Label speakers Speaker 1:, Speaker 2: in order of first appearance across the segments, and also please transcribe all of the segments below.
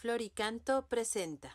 Speaker 1: Floricanto presenta.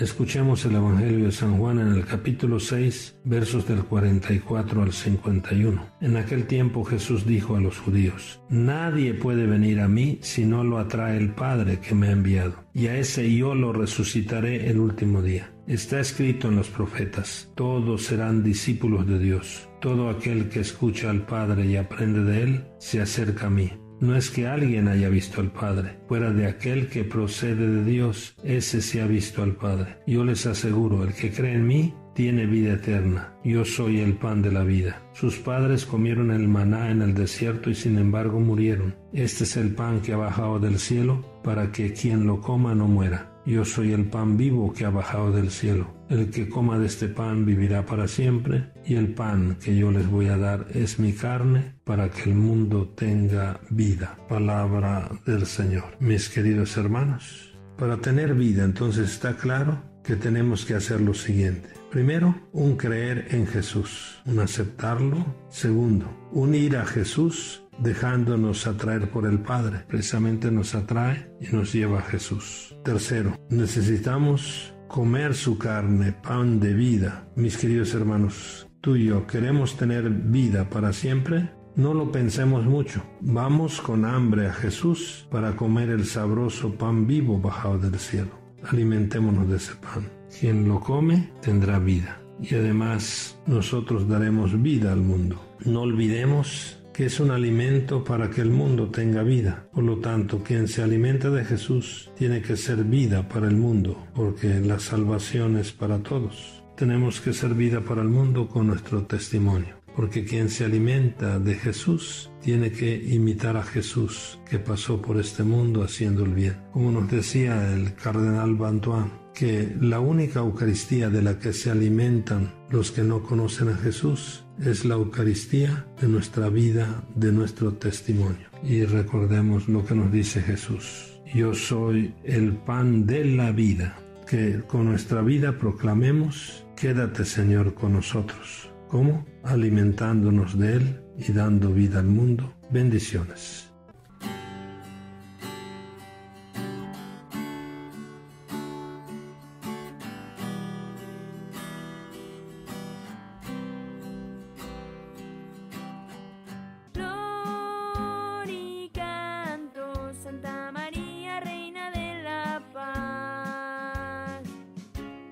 Speaker 2: Escuchemos el Evangelio de San Juan en el capítulo 6, versos del 44 al 51. En aquel tiempo Jesús dijo a los judíos, Nadie puede venir a mí si no lo atrae el Padre que me ha enviado, y a ese yo lo resucitaré el último día. Está escrito en los profetas, todos serán discípulos de Dios. Todo aquel que escucha al Padre y aprende de él, se acerca a mí. No es que alguien haya visto al Padre, fuera de aquel que procede de Dios, ese se ha visto al Padre. Yo les aseguro, el que cree en mí, tiene vida eterna. Yo soy el pan de la vida. Sus padres comieron el maná en el desierto y sin embargo murieron. Este es el pan que ha bajado del cielo para que quien lo coma no muera. Yo soy el pan vivo que ha bajado del cielo. El que coma de este pan vivirá para siempre, y el pan que yo les voy a dar es mi carne, para que el mundo tenga vida. Palabra del Señor. Mis queridos hermanos, para tener vida entonces está claro que tenemos que hacer lo siguiente. Primero, un creer en Jesús, un aceptarlo. Segundo, unir a Jesús dejándonos atraer por el Padre. Precisamente nos atrae y nos lleva a Jesús. Tercero, necesitamos comer su carne, pan de vida. Mis queridos hermanos, tú y yo queremos tener vida para siempre. No lo pensemos mucho. Vamos con hambre a Jesús para comer el sabroso pan vivo bajado del cielo. Alimentémonos de ese pan. Quien lo come tendrá vida. Y además nosotros daremos vida al mundo. No olvidemos que es un alimento para que el mundo tenga vida. Por lo tanto, quien se alimenta de Jesús tiene que ser vida para el mundo, porque la salvación es para todos. Tenemos que ser vida para el mundo con nuestro testimonio, porque quien se alimenta de Jesús tiene que imitar a Jesús que pasó por este mundo haciendo el bien. Como nos decía el cardenal Bantuan, que la única Eucaristía de la que se alimentan los que no conocen a Jesús es la Eucaristía de nuestra vida, de nuestro testimonio. Y recordemos lo que nos dice Jesús. Yo soy el pan de la vida, que con nuestra vida proclamemos, quédate Señor con nosotros. ¿Cómo? Alimentándonos de Él y dando vida al mundo. Bendiciones.